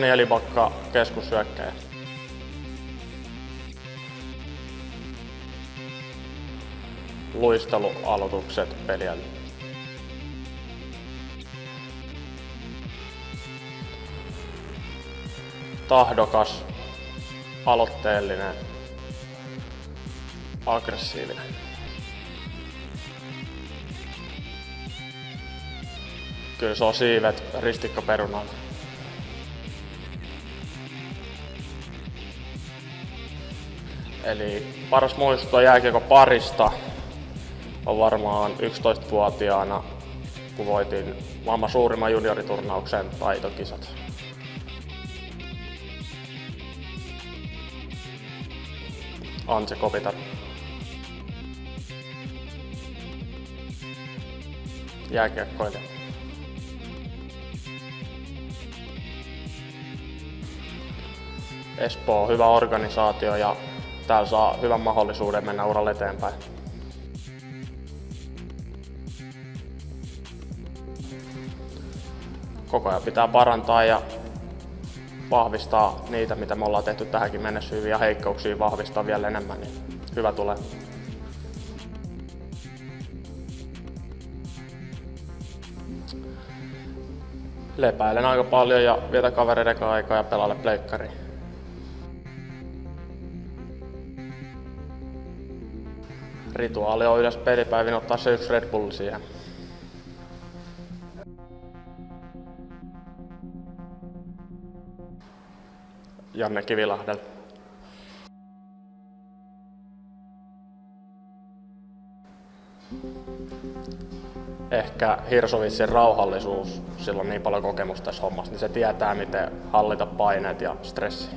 Jani Elibakka, keskushyökkäjä. Luistelualoitukset peliä. Tahdokas, aloitteellinen, aggressiivinen. Kyllä se on siivet ristikkaperunalla. Eli paras muisto jääkiekon parista on varmaan 11-vuotiaana, kun voitin maailman suurimman junioriturnauksen taitokisat. Antse Kopitar. Jääkiekkoilija. Espoo on hyvä organisaatio ja täällä saa hyvän mahdollisuuden mennä uralle eteenpäin. Koko ajan pitää parantaa ja vahvistaa niitä, mitä me ollaan tehty tähänkin mennessä hyviä heikkouksia vahvistaa vielä enemmän, niin hyvä tulee. Lepäilen aika paljon ja vietä kavereiden aikaa ja pelaalle pleikkariin. Rituaali on yleensä pelipäivin ottaa se yksi Red Bull siihen. Janne Kivilahdel. Ehkä Hirsovitsin rauhallisuus, sillä on niin paljon kokemusta tässä hommassa, niin se tietää miten hallita paineet ja stressi.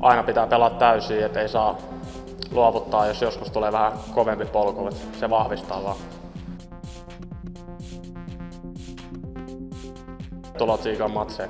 Aina pitää pelata täysin, ettei saa luovuttaa, jos joskus tulee vähän kovempi polku, se vahvistaa vaan. Tulot matseja.